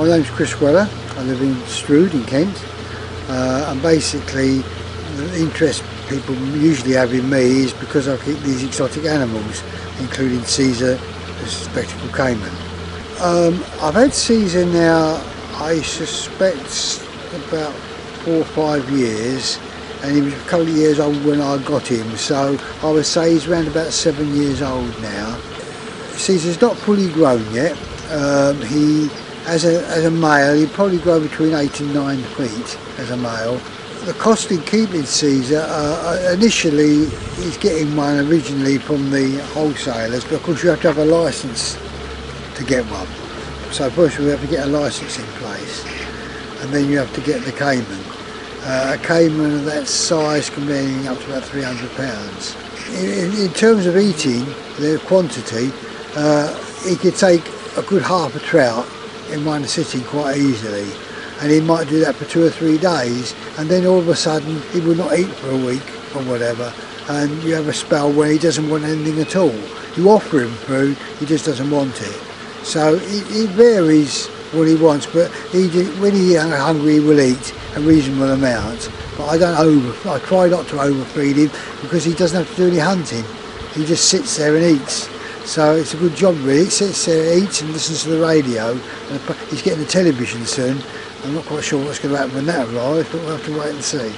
My name's Chris Weller. I live in Strood in Kent. Uh, and basically, the interest people usually have in me is because I keep these exotic animals, including Caesar, the spectacled caiman. Um, I've had Caesar now, I suspect, about four or five years, and he was a couple of years old when I got him, so I would say he's around about seven years old now. Caesar's not fully grown yet. Um, he, as a, as a male, he'd probably grow between eight and nine feet as a male. The cost in keeping Caesar, uh, initially is getting one originally from the wholesalers, but of course you have to have a licence to get one. So first we have to get a licence in place, and then you have to get the caiman. Uh, a caiman of that size can be up to about 300 pounds. In, in, terms of eating, the quantity, uh, he could take a good half a trout in one sitting quite easily and he might do that for two or three days and then all of a sudden he will not eat for a week or whatever and you have a spell where he doesn't want anything at all. You offer him food, he just doesn't want it. So it, it varies what he wants, but he, when he's hungry he will eat a reasonable amount. But I don't over, I try not to overfeed him because he doesn't have to do any hunting. He just sits there and eats. So it's a good job really. He sits there, eats and listens to the radio. And he's getting a television soon. I'm not quite sure what's going to happen when that arrives, but we'll have to wait and see.